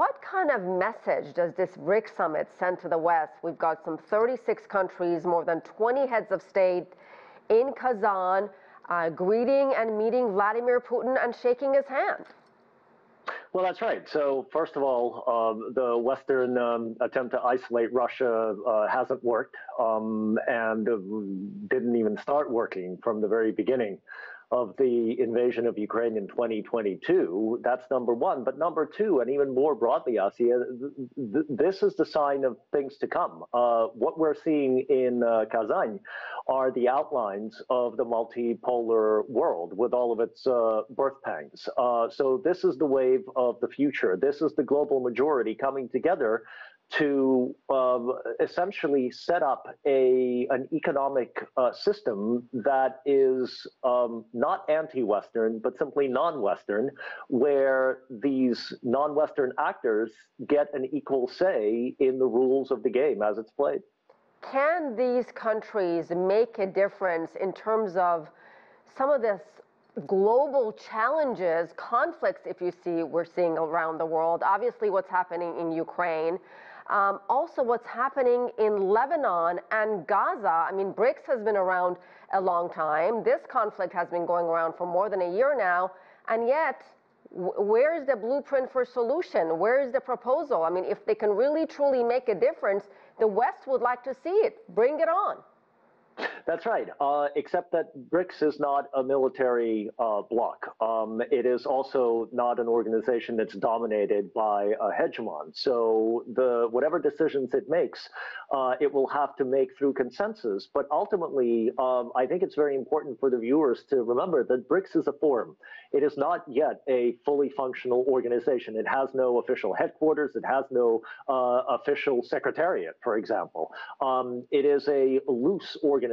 what kind of message does this BRICS summit send to the West? We've got some 36 countries, more than 20 heads of state in Kazan, uh, greeting and meeting Vladimir Putin and shaking his hand. Well, that's right. So, first of all, um, the Western um, attempt to isolate Russia uh, hasn't worked um, and uh, didn't even start working from the very beginning of the invasion of Ukraine in 2022. That's number one. But number two, and even more broadly, Asieh, th- th- this is the sign of things to come. Uh, what we're seeing in uh, Kazan are the outlines of the multipolar world with all of its uh, birth pangs. Uh, so this is the wave of the future. This is the global majority coming together to um, essentially set up a an economic uh, system that is um, not anti-Western but simply non-Western, where these non-Western actors get an equal say in the rules of the game as it's played. Can these countries make a difference in terms of some of this global challenges, conflicts, if you see, we're seeing around the world? Obviously, what's happening in Ukraine. Um, also, what's happening in Lebanon and Gaza. I mean, BRICS has been around a long time. This conflict has been going around for more than a year now. And yet, where is the blueprint for solution? Where is the proposal? I mean, if they can really truly make a difference, the West would like to see it. Bring it on. That's right. Uh, except that BRICS is not a military uh, bloc. Um, it is also not an organization that's dominated by a hegemon. So the whatever decisions it makes, uh, it will have to make through consensus. But ultimately, um, I think it's very important for the viewers to remember that BRICS is a forum. It is not yet a fully functional organization. It has no official headquarters. It has no uh, official secretariat, for example. Um, it is a loose organization,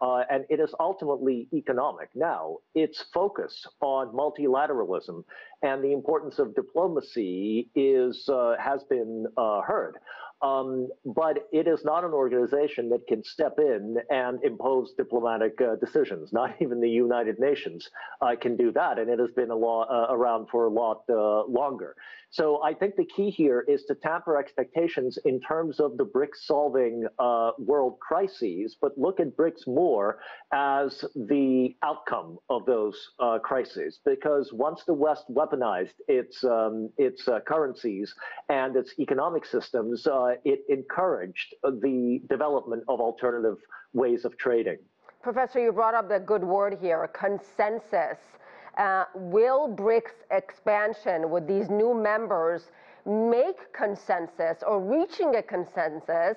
uh, and it is ultimately economic. Now, its focus on multilateralism and the importance of diplomacy is uh, has been uh, heard. Um, but it is not an organization that can step in and impose diplomatic uh, decisions. Not even the United Nations uh, can do that, and it has been a law, uh, around for a lot uh, longer. So I think the key here is to tamper expectations in terms of the BRICS solving uh, world crises, but look at BRICS more as the outcome of those uh, crises. Because once the West weaponized its um, its currencies and its economic systems it encouraged the development of alternative ways of trading. Professor, you brought up the good word here, consensus. Uh, will BRICS expansion with these new members make consensus or reaching a consensus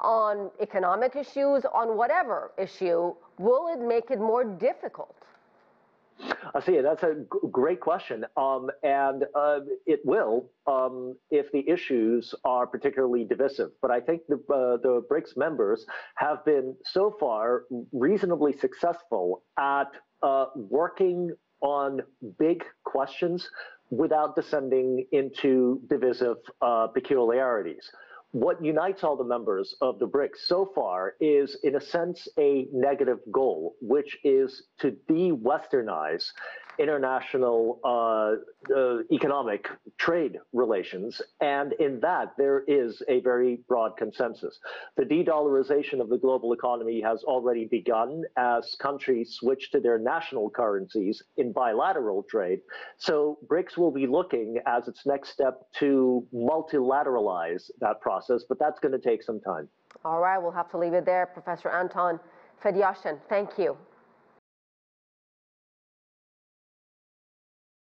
on economic issues, on whatever issue? Will it make it more difficult? I see. That's a g- great question, um, and uh, it will um, if the issues are particularly divisive. But I think the uh, the BRICS members have been so far reasonably successful at uh, working on big questions without descending into divisive uh, peculiarities what unites all the members of the BRICS so far is, in a sense, a negative goal, which is to de Westernize international uh, uh, economic trade relations. And in that, there is a very broad consensus. The de dollarization of the global economy has already begun as countries switch to their national currencies in bilateral trade. So BRICS will be looking as its next step to multilateralize that process, but that's going to take some time. All right, we'll have to leave it there. Professor Anton Fedyashin, thank you.